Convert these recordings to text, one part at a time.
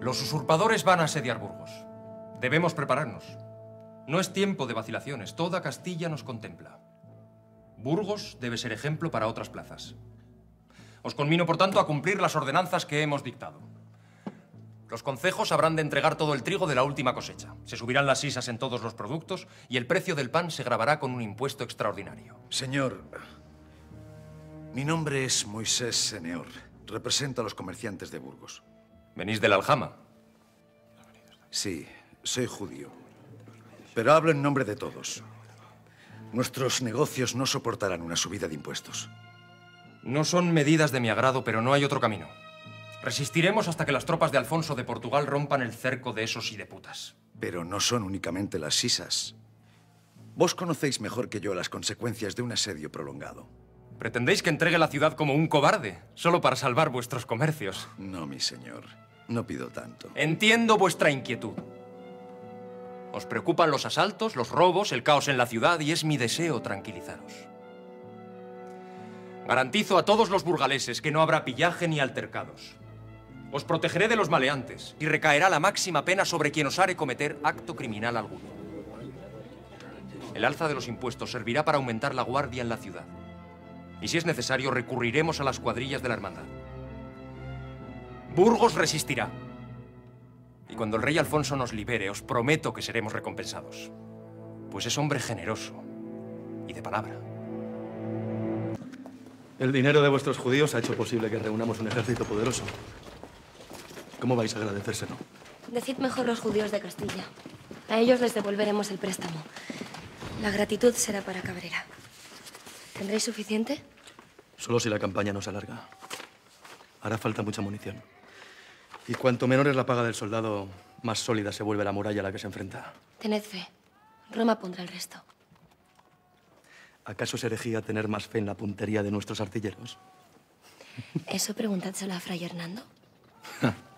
Los usurpadores van a asediar Burgos. Debemos prepararnos. No es tiempo de vacilaciones. Toda Castilla nos contempla. Burgos debe ser ejemplo para otras plazas. Os conmino, por tanto, a cumplir las ordenanzas que hemos dictado. Los concejos habrán de entregar todo el trigo de la última cosecha. Se subirán las sisas en todos los productos y el precio del pan se grabará con un impuesto extraordinario. Señor, mi nombre es Moisés Seneor. Represento a los comerciantes de Burgos. ¿Venís de la Aljama? Sí, soy judío. Pero hablo en nombre de todos. Nuestros negocios no soportarán una subida de impuestos. No son medidas de mi agrado, pero no hay otro camino. Resistiremos hasta que las tropas de Alfonso de Portugal rompan el cerco de esos putas. Pero no son únicamente las sisas. Vos conocéis mejor que yo las consecuencias de un asedio prolongado. ¿Pretendéis que entregue la ciudad como un cobarde, solo para salvar vuestros comercios? No, mi señor. No pido tanto. Entiendo vuestra inquietud. Os preocupan los asaltos, los robos, el caos en la ciudad y es mi deseo tranquilizaros. Garantizo a todos los burgaleses que no habrá pillaje ni altercados. Os protegeré de los maleantes y recaerá la máxima pena sobre quien osare cometer acto criminal alguno. El alza de los impuestos servirá para aumentar la guardia en la ciudad. Y si es necesario, recurriremos a las cuadrillas de la hermandad. Burgos resistirá. Y cuando el rey Alfonso nos libere, os prometo que seremos recompensados. Pues es hombre generoso y de palabra. El dinero de vuestros judíos ha hecho posible que reunamos un ejército poderoso. ¿Cómo vais a agradecérselo? Decid mejor los judíos de Castilla. A ellos les devolveremos el préstamo. La gratitud será para Cabrera. ¿Tendréis suficiente? Solo si la campaña no se alarga. Hará falta mucha munición. Y cuanto menor es la paga del soldado, más sólida se vuelve la muralla a la que se enfrenta. Tened fe. Roma pondrá el resto. ¿Acaso es herejía tener más fe en la puntería de nuestros artilleros? Eso preguntádselo a Fray Hernando.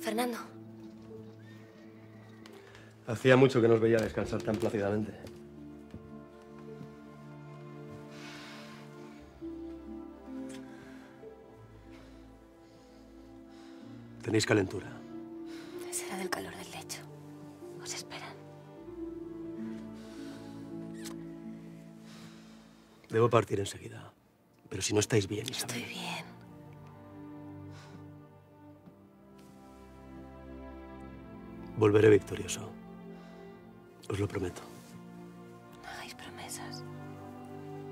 Fernando, Hacía mucho que nos veía descansar tan plácidamente. Tenéis calentura. será del calor del lecho. Os esperan. Debo partir enseguida. Pero si no estáis bien, Isabel. Estoy bien. Volveré victorioso. Os lo prometo. No hagáis promesas.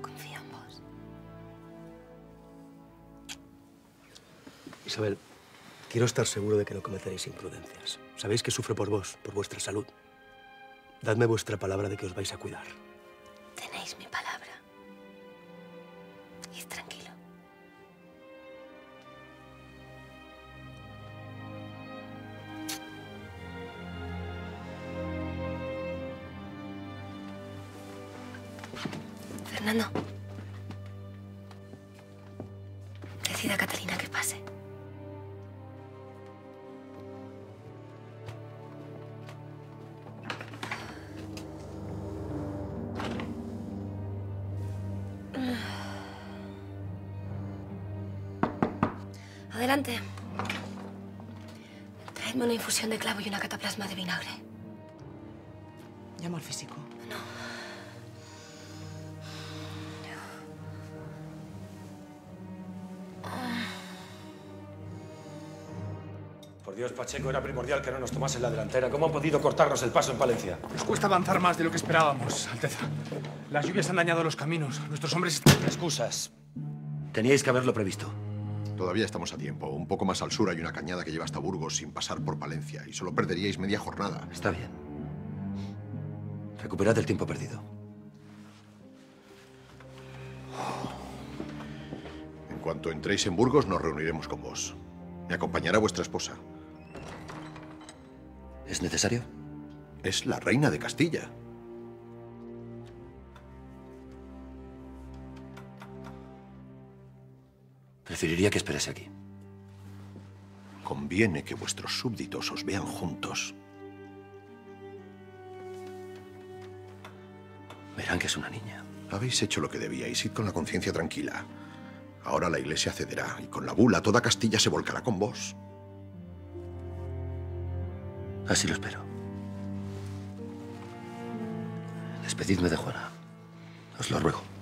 Confío en vos. Isabel, quiero estar seguro de que no cometeréis imprudencias. Sabéis que sufro por vos, por vuestra salud. Dadme vuestra palabra de que os vais a cuidar. Tenéis mi palabra. Id tranquilo. Fernando. Decida a Catalina que pase. Adelante. Traedme una infusión de clavo y una cataplasma de vinagre. Llamo al físico. Por Dios, Pacheco, era primordial que no nos tomasen la delantera. ¿Cómo han podido cortarnos el paso en Palencia? Nos cuesta avanzar más de lo que esperábamos, Alteza. Las lluvias han dañado los caminos. Nuestros hombres están... Excusas. Teníais que haberlo previsto. Todavía estamos a tiempo. Un poco más al sur hay una cañada que lleva hasta Burgos sin pasar por Palencia y solo perderíais media jornada. Está bien. Recuperad el tiempo perdido. En cuanto entréis en Burgos, nos reuniremos con vos. Me acompañará vuestra esposa. ¿Es necesario? Es la reina de Castilla. Preferiría que esperase aquí. Conviene que vuestros súbditos os vean juntos. Verán que es una niña. Habéis hecho lo que debíais. Id con la conciencia tranquila. Ahora la iglesia cederá y con la bula toda Castilla se volcará con vos. Así lo espero. Despedidme de Juana. Os lo ruego.